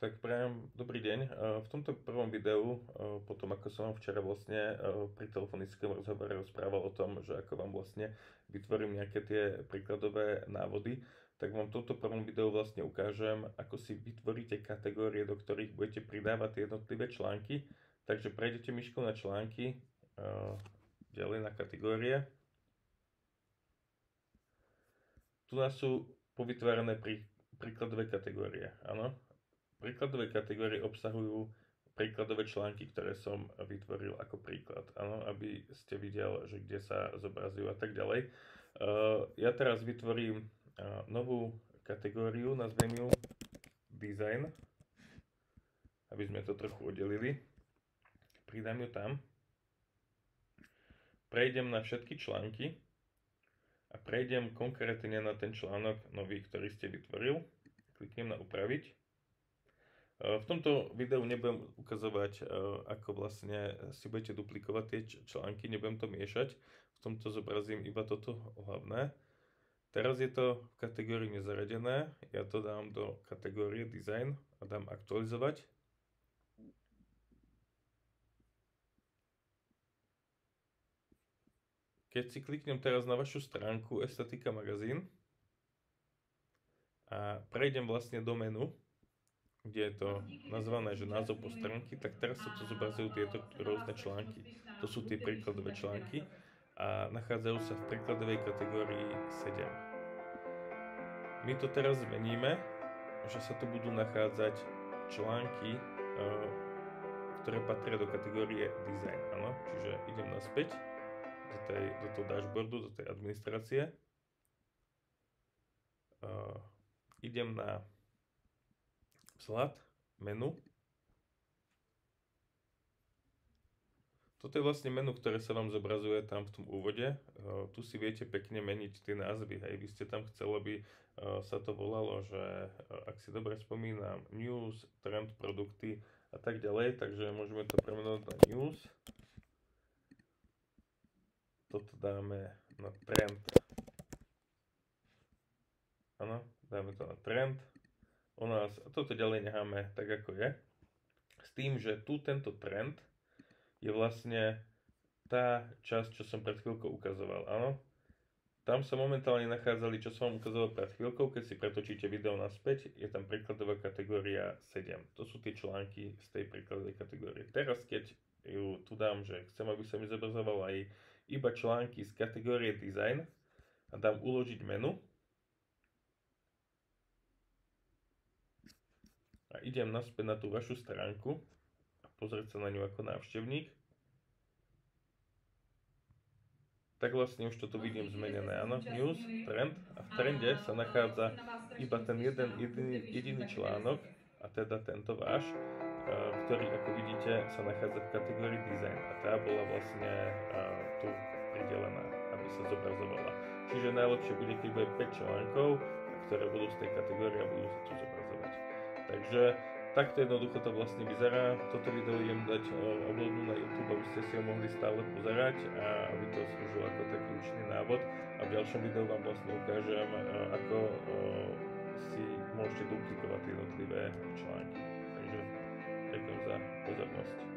Tak prajem dobrý deň. V tomto prvom videu, potom ako som vám včera vlastne pri telefonickom rozhovore rozprával o tom, že ako vám vlastne vytvorím nejaké tie príkladové návody, tak vám v tomto prvom videu vlastne ukážem, ako si vytvoríte kategórie, do ktorých budete pridávať tie jednotlivé články. Takže prejdete myškou na články, ďalej na kategórie. Tu nás sú povytvárané príkladové kategórie, áno. Príkladové kategórie obsahujú príkladové články, ktoré som vytvoril ako príklad, áno, aby ste videli, že kde sa zobrazujú a tak ďalej. Uh, ja teraz vytvorím uh, novú kategóriu, nazvem ju Design, aby sme to trochu oddelili. Pridám ju tam. Prejdem na všetky články a prejdem konkrétne na ten článok nový, ktorý ste vytvoril. Kliknem na upraviť v tomto videu nebudem ukazovať, eh, ako vlastne si budete duplikovať tie články, nebudem to miešať. V tomto zobrazím iba toto hlavné. Teraz je to v kategórii nezaradené. Ja to dám do kategórie design a dám aktualizovať. Keď si kliknem teraz na vašu stránku Estetika magazín a prejdem vlastne do menu, kde je to nazvané, že názov po stránky, tak teraz sa tu zobrazujú tieto rôzne články. To sú tie príkladové články a nachádzajú sa v príkladovej kategórii 7. My to teraz zmeníme, že sa tu budú nachádzať články, e, ktoré patria do kategórie design. Ano? Čiže idem naspäť do, tej, do toho dashboardu, do tej administrácie. Uh, idem na vzhľad, menu. Toto je vlastne menu, ktoré sa vám zobrazuje tam v tom úvode. Uh, tu si viete pekne meniť tie názvy. Hej. Vy ste tam chceli, aby uh, sa to volalo, že uh, ak si dobre spomínam, news, trend, produkty a tak ďalej. Takže môžeme to premenovať na news. Toto dáme na trend. Áno, dáme to na trend u nás, a toto ďalej necháme tak ako je, s tým, že tu tento trend je vlastne tá časť, čo som pred chvíľkou ukazoval, áno. Tam sa momentálne nachádzali, čo som vám ukazoval pred chvíľkou, keď si pretočíte video naspäť, je tam príkladová kategória 7. To sú tie články z tej príkladovej kategórie. Teraz, keď ju tu dám, že chcem, aby sa mi zobrazoval aj iba články z kategórie design a dám uložiť menu, idem naspäť na tú vašu stránku a pozrieť sa na ňu ako návštevník, tak vlastne už toto vidím zmenené. Áno, news, trend a v trende sa nachádza iba ten jeden jediný, jediný článok a teda tento váš, ktorý ako vidíte sa nachádza v kategórii design a tá bola vlastne tu pridelená, aby sa zobrazovala. Čiže najlepšie bude, keď bude 5 článkov, ktoré budú z tej kategórie a budú sa tu zobrazovať. Takže takto jednoducho to vlastne vyzerá. Toto video idem dať uh, uploadnúť na YouTube, aby ste si ho mohli stále pozerať a aby to slúžilo ako taký učný návod. A v ďalšom videu vám vlastne ukážem, uh, ako uh, si môžete duplikovať jednotlivé články. Takže ďakujem za pozornosť.